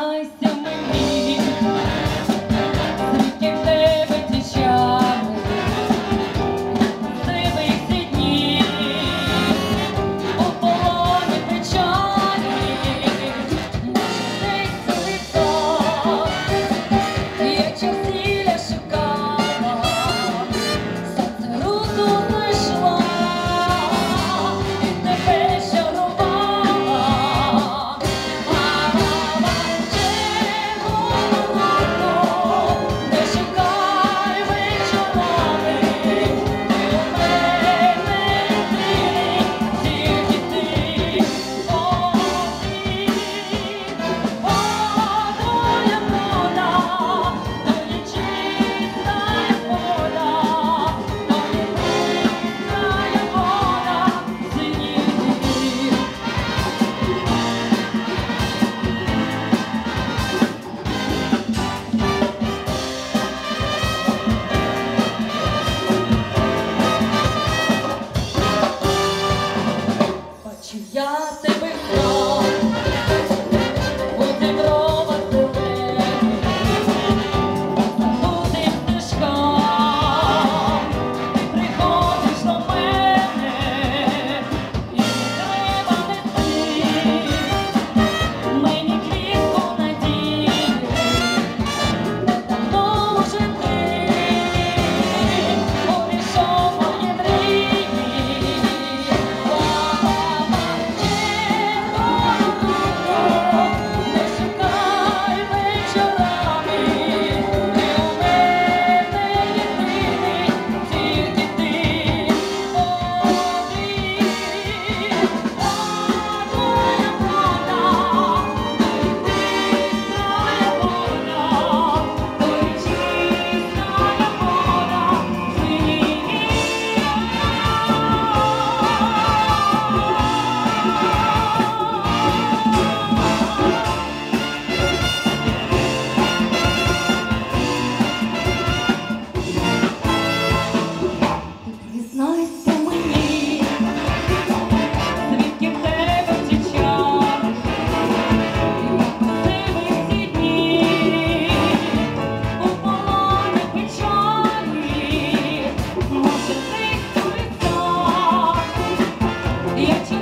nice. Thank to